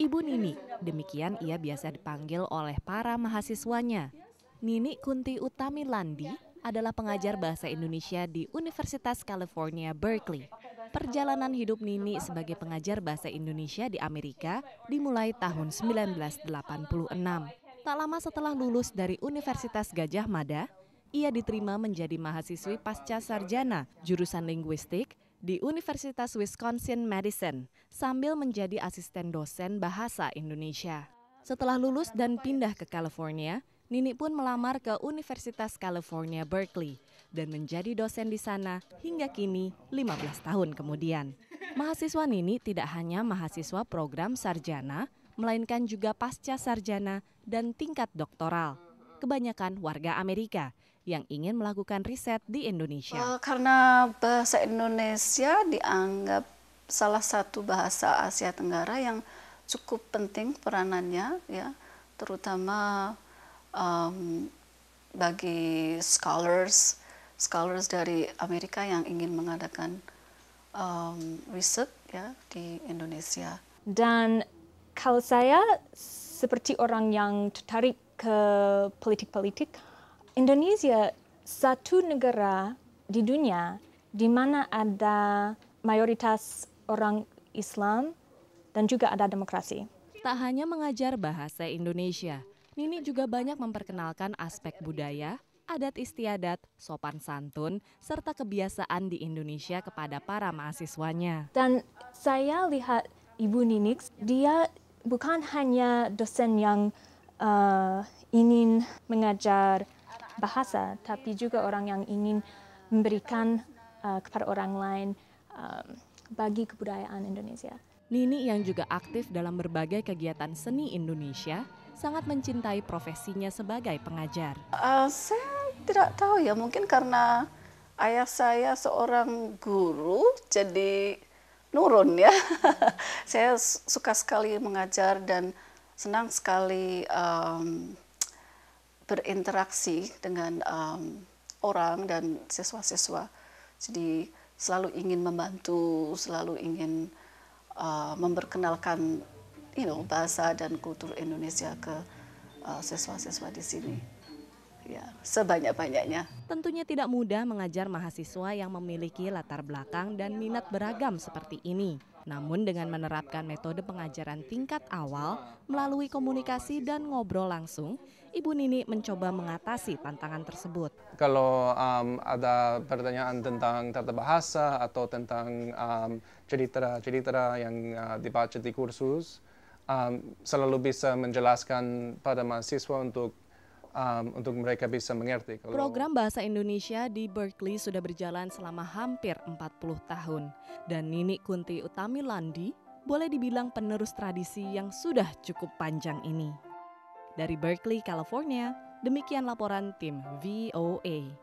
Ibu Nini, demikian ia biasa dipanggil oleh para mahasiswanya. Nini Kunti Utami Landi adalah pengajar bahasa Indonesia di Universitas California, Berkeley. Perjalanan hidup Nini sebagai pengajar bahasa Indonesia di Amerika dimulai tahun 1986. Tak lama setelah lulus dari Universitas Gajah Mada, ia diterima menjadi mahasiswi pasca sarjana jurusan linguistik di Universitas Wisconsin-Madison sambil menjadi asisten dosen bahasa Indonesia. Setelah lulus dan pindah ke California, Nini pun melamar ke Universitas California Berkeley dan menjadi dosen di sana hingga kini 15 tahun kemudian. Mahasiswa Nini tidak hanya mahasiswa program sarjana, melainkan juga pasca sarjana dan tingkat doktoral. Kebanyakan warga Amerika yang ingin melakukan riset di Indonesia? Uh, karena bahasa Indonesia dianggap salah satu bahasa Asia Tenggara yang cukup penting peranannya, ya, terutama um, bagi scholars, scholars dari Amerika yang ingin mengadakan um, riset ya di Indonesia. Dan kalau saya seperti orang yang tertarik ke politik-politik, Indonesia satu negara di dunia di mana ada mayoritas orang Islam dan juga ada demokrasi. Tak hanya mengajar bahasa Indonesia, Nini juga banyak memperkenalkan aspek budaya, adat istiadat, sopan santun, serta kebiasaan di Indonesia kepada para mahasiswanya. Dan saya lihat Ibu Ninix, dia bukan hanya dosen yang uh, ingin mengajar bahasa, tapi juga orang yang ingin memberikan uh, kepada orang lain um, bagi kebudayaan Indonesia. Nini yang juga aktif dalam berbagai kegiatan seni Indonesia sangat mencintai profesinya sebagai pengajar. Uh, saya tidak tahu ya, mungkin karena ayah saya seorang guru, jadi nurun ya. saya suka sekali mengajar dan senang sekali um, berinteraksi dengan um, orang dan siswa-siswa. Jadi selalu ingin membantu, selalu ingin uh, memperkenalkan you know, bahasa dan kultur Indonesia ke uh, siswa-siswa di sini. Ya, sebanyak-banyaknya. Tentunya tidak mudah mengajar mahasiswa yang memiliki latar belakang dan minat beragam seperti ini. Namun dengan menerapkan metode pengajaran tingkat awal melalui komunikasi dan ngobrol langsung, Ibu Nini mencoba mengatasi tantangan tersebut. Kalau um, ada pertanyaan tentang tata bahasa atau tentang cerita-cerita um, yang uh, dibaca di kursus, um, selalu bisa menjelaskan pada mahasiswa untuk um, untuk mereka bisa mengerti. Kalau Program Bahasa Indonesia di Berkeley sudah berjalan selama hampir 40 tahun. Dan Nini Kunti Utami Landi boleh dibilang penerus tradisi yang sudah cukup panjang ini. Dari Berkeley, California, demikian laporan tim VOA.